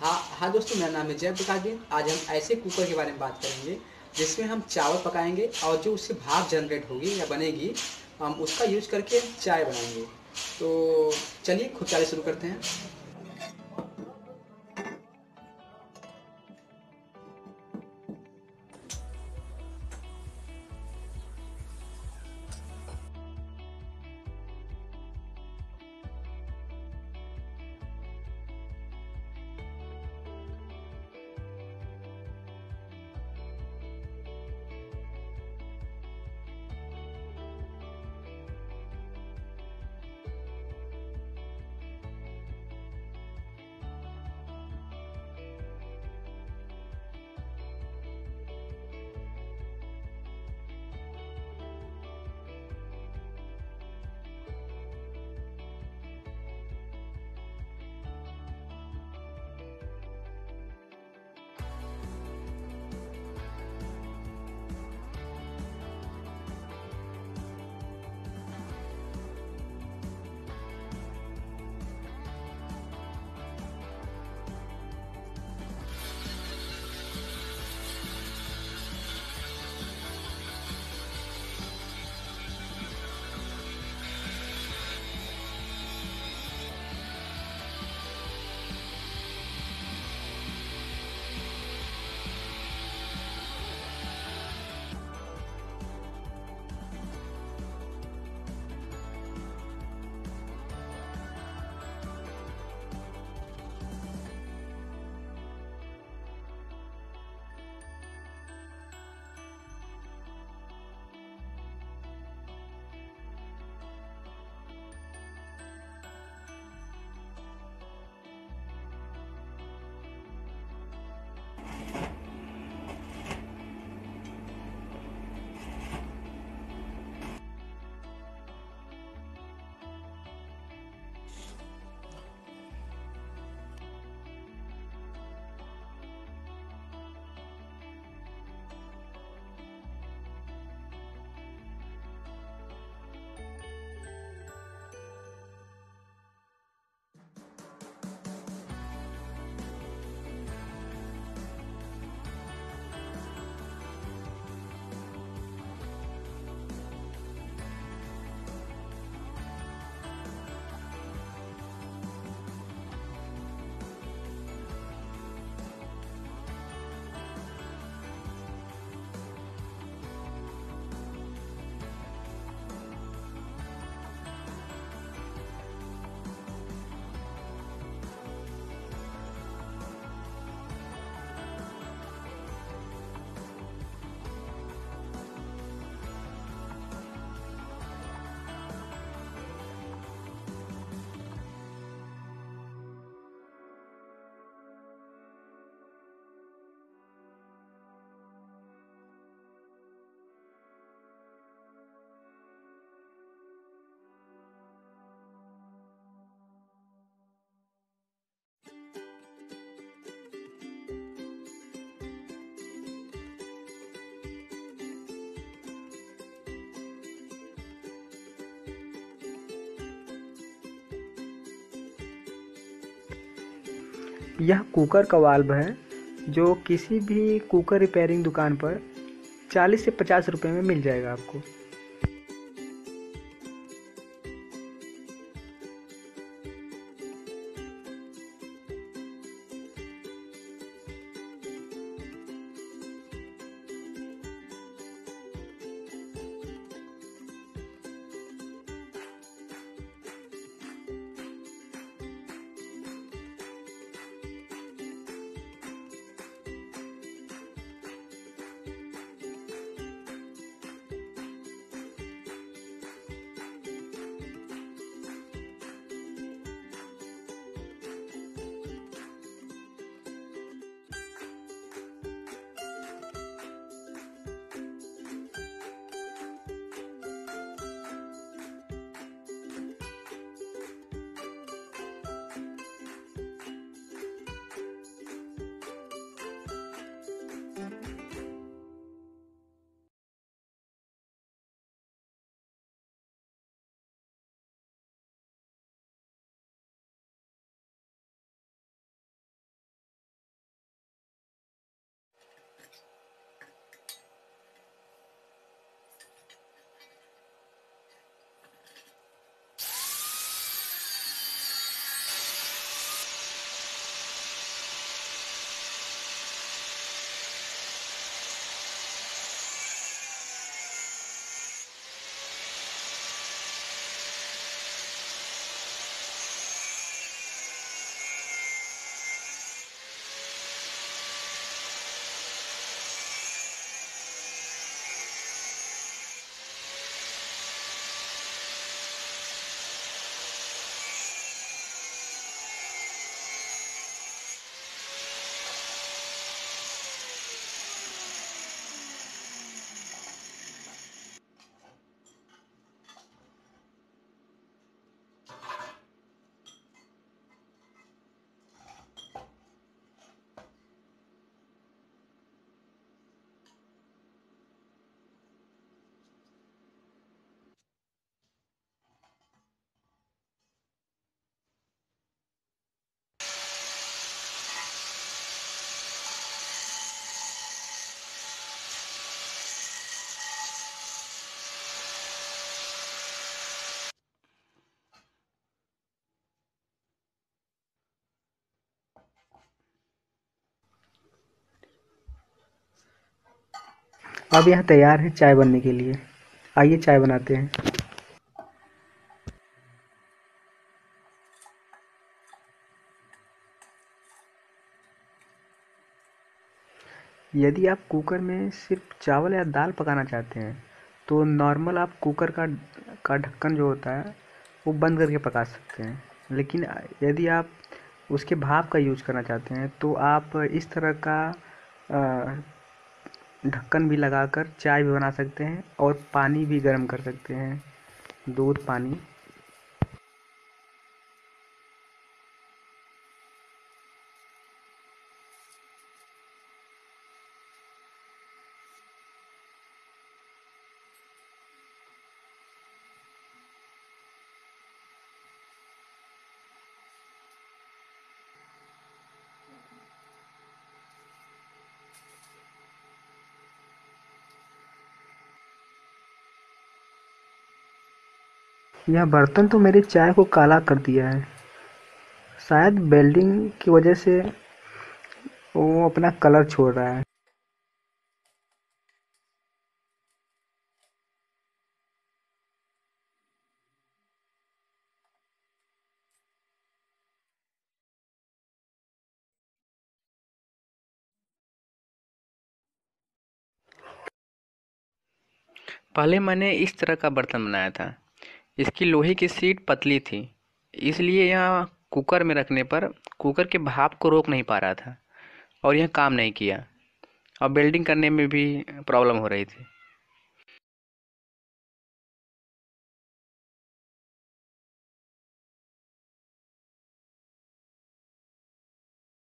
हाँ हाँ दोस्तों, मेरा नाम है जय प्रकाश दिन। आज हम ऐसे कुकर के बारे में बात करेंगे, जिसमें हम चावल पकाएँगे और जो उससे भाप जनरेट होगी या बनेगी, हम उसका यूज़ करके चाय बनाएँगे। तो चलिए, खुद चाय शुरू करते हैं। यह कुकर का वाल्व है, जो किसी भी कुकर रिपेयरिंग दुकान पर 40 से 50 रुपए में मिल जाएगा आपको। अब यह तैयार है चाय बनने के लिए। आइए चाय बनाते हैं। यदि आप कुकर में सिर्फ़ चावल या दाल पकाना चाहते हैं तो नॉर्मल आप कुकर का का ढक्कन जो होता है, वो बंद करके पका सकते हैं। लेकिन यदि आप उसके भाप का यूज़ करना चाहते हैं तो आप इस तरह का ढक्कन भी लगाकर चाय भी बना सकते हैं और पानी भी गर्म कर सकते हैं। दूध, पानी। यह बर्तन तो मेरी चाय को काला कर दिया है। शायद बेल्डिंग की वजह से वो अपना कलर छोड़ रहा है। पहले मैंने इस तरह का बर्तन बनाया था। इसकी लोहे की सीट पतली थी, इसलिए यह कुकर में रखने पर कुकर के भाप को रोक नहीं पा रहा था और यह काम नहीं किया। और बेल्डिंग करने में भी प्रॉब्लम हो रही थी।